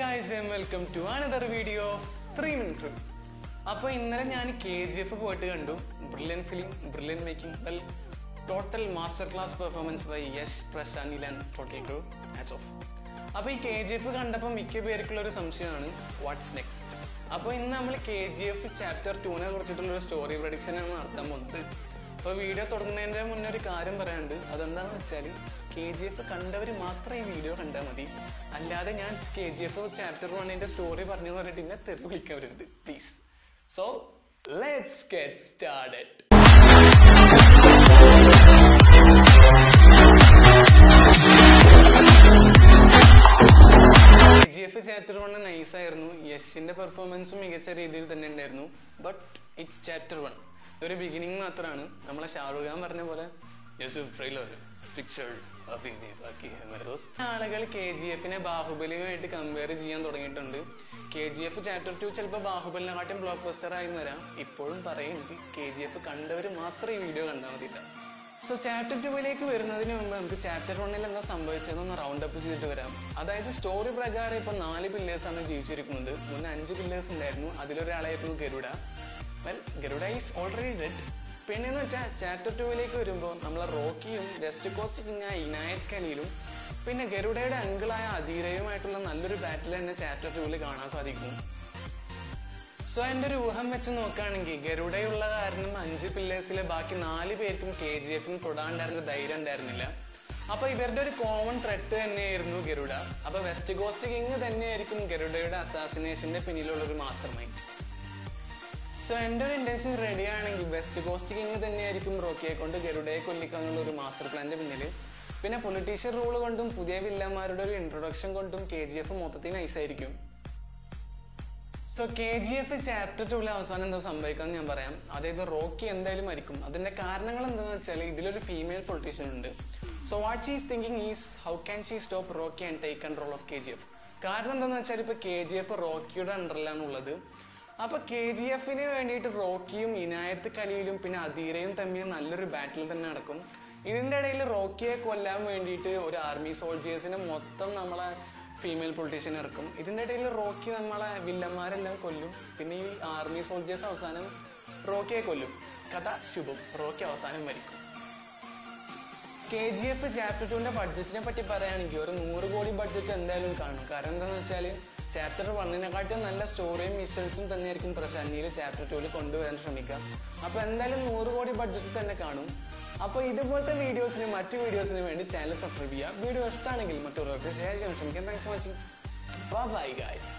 Guys and welcome to another video three minute അപ്പോൾ ഇന്നലെ ഞാൻ കെ ജി എഫ് പോയിട്ട് കണ്ടു. Brilliant film brilliant making well total master class performance by Yash പ്രശാനിൽ and total crew match of അപ്പോൾ ഈ K G F കണ്ടപ്പോൾ മിക്ക പേർക്കുള്ള ഒരു സംശയമാണ് വാട്ട്സ് നെക്സ്റ്റ് അപ്പോൾ ഇന്ന് നമ്മൾ കെ ജി എഫ് ചാപ്റ്റർ ടൂനെ കുറിച്ചിട്ടുള്ള ഒരു സ്റ്റോറി പ്രൊഡിക്ഷൻ ആണ് നടത്താൻ പോകുന്നത്. അപ്പോൾ വീഡിയോ തുടങ്ങുന്നതിന്റെ മുന്നേ ഒരു കാര്യം പറയാനുണ്ട്. അതെന്താണെന്ന് വെച്ചാൽ കെ ജി എഫ് കണ്ടവർ മാത്രം ഈ വീഡിയോ കണ്ടാൽ മതി. അല്ലാതെ ഞാൻ കെ ജി എഫ് ചാപ്റ്റർ വണ്ണിന്റെ സ്റ്റോറി പറഞ്ഞു പറഞ്ഞിട്ട് എന്നെ തെറി വിളിക്കാൻ വരരുത് please so let's get started chapter one nice ആയിരുന്നു. യശിന്റെ പെർഫോമൻസും മികച്ച രീതിയിൽ തന്നെ ഉണ്ടായിരുന്നു. ബട്ട് ഇറ്റ്സ് ചാപ്റ്റർ വൺ ഒരു ബിഗിനിങ് മാത്രമാണ് നമ്മളെ ഷാറുഖ് ഖാൻ പറഞ്ഞ പോലെ ട്രെയിലർ പിക്ചർ ആളുകൾ കെ ജി എഫിനെ ബാഹുബലിയുമായിട്ട് കമ്പയർ ചെയ്യാൻ തുടങ്ങിയിട്ടുണ്ട്. K G F chapter two ചിലപ്പോൾ ബാഹുബലിനെക്കാട്ടും ബ്ലോക്ക് ബസ്റ്റർ ആയി വരാം. ഇപ്പോഴും പറയുന്നുണ്ട് കെ ജി എഫ് കണ്ടവർ മാത്രം ഈ വീഡിയോ കണ്ടാൽ മതിയില്ല. സോ ചാപ്റ്റർ ടുവിലേക്ക് വരുന്നതിന് മുമ്പ് നമുക്ക് ചാപ്റ്റർ വണ്ണിൽ എന്താ സംഭവിച്ചതെന്ന് റൗണ്ട് അപ്പ് ചെയ്തിട്ട് വരാം. അതായത് സ്റ്റോറി പ്രകാരം ഇപ്പൊ നാല് പില്ലേഴ്സ് ആണ് ജീവിച്ചിരിക്കുന്നത്. മുന്നേ അഞ്ച് പില്ലേഴ്സ് ഉണ്ടായിരുന്നു. അതിലൊരാളായിരുന്നു Garuda. Well Garuda is already dead പിന്നെന്ന് വെച്ചാൽ ചാപ്റ്റർ ടുവിലേക്ക് വരുമ്പോൾ നമ്മളെ റോക്കിയും വെസ്റ്റ് കോസ്റ്റ് കിങ്ങായ ഇനായത് ഖനിയിലും പിന്നെ ഗരുഡയുടെ അങ്കിളായ അധീരയുമായിട്ടുള്ള നല്ലൊരു ബാറ്റിൽ തന്നെ ചാപ്റ്റർ ടുവിൽ കാണാൻ സാധിക്കും സോ എന്റെ ഒരു ഊഹം വെച്ച് നോക്കുകയാണെങ്കിൽ ഗരുഡയുള്ള കാരണം അഞ്ച് പില്ലേഴ്സിലെ ബാക്കി നാല് പേർക്കും കെ ജി എഫിന് തൊടാണ്ടായിരുന്ന ധൈര്യം ഉണ്ടായിരുന്നില്ല. അപ്പൊ ഇവരുടെ ഒരു കോമൺ ത്രെട്ട് തന്നെയായിരുന്നു ഗരുഡ. അപ്പൊ വെസ്റ്റ് കോസ്റ്റ് കിങ് തന്നെയായിരിക്കും ഗരുഡയുടെ അസാസിനേഷന്റെ പിന്നിലുള്ള ഒരു മാസ്റ്റർ മൈൻഡ് സോ എന്റെ ഒരു ഇന്റൻഷൻ റെഡി ആണെങ്കിൽ വെസ്റ്റ് കോസ്റ്റ് കിങ് തന്നെയായിരിക്കും റോക്കിയെ കൊണ്ട് ഗരുഡയെ കൊല്ലിക്കാനുള്ള ഒരു മാസ്റ്റർ പ്ലാന്റെ പിന്നിൽ പിന്നെ പൊളിറ്റീഷ്യൻ റൂൾ കൊണ്ടും പുതിയ വില്ലന്മാരുടെ ഒരു ഇൻട്രൊഡക്ഷൻ കൊണ്ടും കെ ജി എഫ് മൊത്തത്തിൽ നൈസായിരിക്കും so K G F chapter ടൂവിൽ അവസാനം എന്താ സംഭവിക്കാന്ന് ഞാൻ പറയാം. അതായത് റോക്കി എന്തായാലും മരിക്കും. അതിന്റെ കാരണങ്ങൾ എന്താണെന്ന് വെച്ചാൽ ഇതിലൊരു ഫീമെയിൽ പൊളിറ്റീഷ്യൻ ഉണ്ട്. So what she's thinking is how can she stop Rocky and take control of K G F കാരണം എന്താണെന്ന് വെച്ചാൽ ഇപ്പൊ കെ ജി എഫ് റോക്കിയുടെ അണ്ടറിലാണ് ഉള്ളത് അപ്പൊ കെ ജി എഫിന് വേണ്ടിയിട്ട് റോക്കിയും ഇനായത്ത് കലിയിലും പിന്നെ അധീരയും തമ്മിൽ നല്ലൊരു ബാറ്റിൽ തന്നെ നടക്കും. ഇതിന്റെ ഇടയിൽ റോക്കിയെ കൊല്ലാൻ വേണ്ടിയിട്ട് ഒരു ആർമി സോൾജേഴ്സിനെ മൊത്തം നമ്മളെ ഫീമെയിൽ പൊളിറ്റീഷ്യൻ ഇറക്കും. ഇതിന്റെ ഇടയിൽ റോക്കി നമ്മളെ വില്ലന്മാരെല്ലാം കൊല്ലും. പിന്നെ ഈ ആർമി സോൾജേഴ്സ് അവസാനം റോക്കിയെ കൊല്ലും. കഥ ശുഭം. റോക്കി അവസാനം മരിക്കും. കെ ജി എഫ് ചാപ്റ്റർ ടുവിന്റെ ബഡ്ജറ്റിനെ പറ്റി പറയുകയാണെങ്കിൽ ഒരു നൂറ് കോടി ബഡ്ജറ്റ് എന്തായാലും കാണും. കാരണം എന്താണെന്ന് വെച്ചാൽ ചാപ്റ്റർ വണ്ണിനെക്കാട്ടും നല്ല സ്റ്റോറിയും മിഷൻസും തന്നെയായിരിക്കും പ്രശാന്തിയിൽ ചാപ്റ്റർ ടൂവിൽ കൊണ്ടുവരാൻ ശ്രമിക്കാം അപ്പൊ എന്തായാലും നൂറ് കോടി ബഡ്ജറ്റ് തന്നെ കാണും. അപ്പൊ ഇതുപോലത്തെ വീഡിയോസിന് മറ്റു വീഡിയോസിന് വേണ്ടി ചാനൽ സബ്സ്ക്രൈബ് ചെയ്യുക. വീഡിയോ ഇഷ്ടമാണെങ്കിൽ മറ്റുള്ളവർക്ക് ഷെയർ ചെയ്യാൻ ശ്രമിക്കാം thanks for watching bye guys